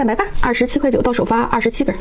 蛋白棒二十七块九到手发二十七根